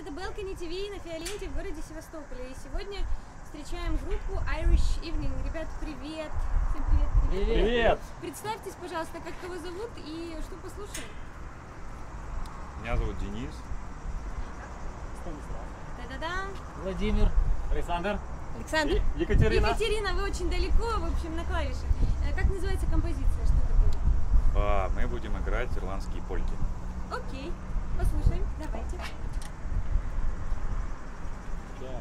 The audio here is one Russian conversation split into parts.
это Balcony TV на Фиоленте в городе Севастополе. И сегодня встречаем группу Irish Evening. Ребят, привет! Всем привет, привет! Привет! Представьтесь, пожалуйста, как кого зовут и что послушаем. Меня зовут Денис. Да-да-да. Владимир, Александр Александр. и Екатерина. Екатерина, вы очень далеко, в общем, на клавишах. Э, Как называется композиция? Что это будет? А, мы будем играть ирландские польки. Окей, послушаем. Давайте. Yeah,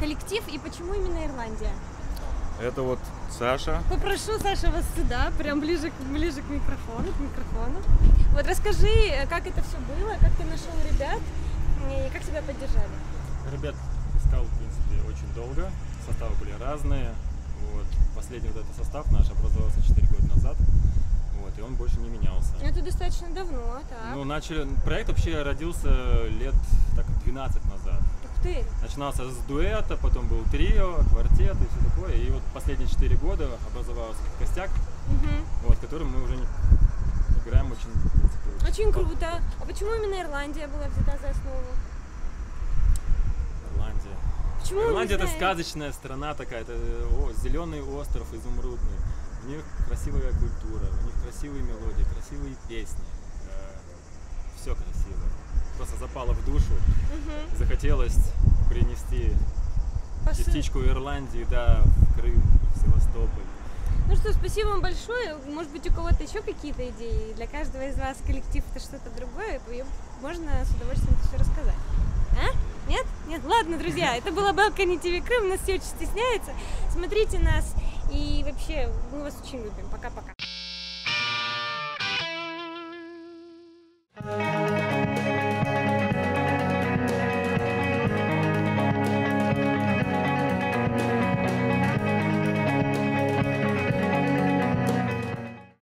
коллектив и почему именно Ирландия? Это вот Саша. Попрошу, Саша, вас сюда, прям ближе, к- ближе к микрофону, к микрофону. Вот расскажи, э, как это все было, как ты нашел ребят и как тебя поддержали. Ребят искал, в принципе, очень долго. Составы были разные. Вот. Последний вот этот состав наш образовался 4 года назад. Вот, и он больше не менялся. Это достаточно давно, так. Ну, начали... Проект вообще родился лет так 12 назад. Ты. Начинался с дуэта, потом был трио, квартет и все такое. И вот последние 4 года образовался костяк, Мгм. вот, которым мы уже не играем очень, принципе, Очень круто. А почему именно Ирландия была взята за основу? Ирландия. Почему? Ирландия это сказочная страна такая, это зеленый остров изумрудный. У них красивая культура, у них красивые мелодии, красивые песни. Все красиво. Просто запало в душу. Мгм. Захотелось принести Посыл. частичку Ирландии, да, в Крым, в Севастополь. Ну что, спасибо вам большое. Может быть, у кого-то еще какие-то идеи. Для каждого из вас коллектив это что-то другое, и можно с удовольствием это все рассказать. А? Нет? Нет? Ладно, друзья, это была Балкани ТВ Крым, нас все очень стесняется. Смотрите нас и вообще мы вас очень любим. Пока-пока.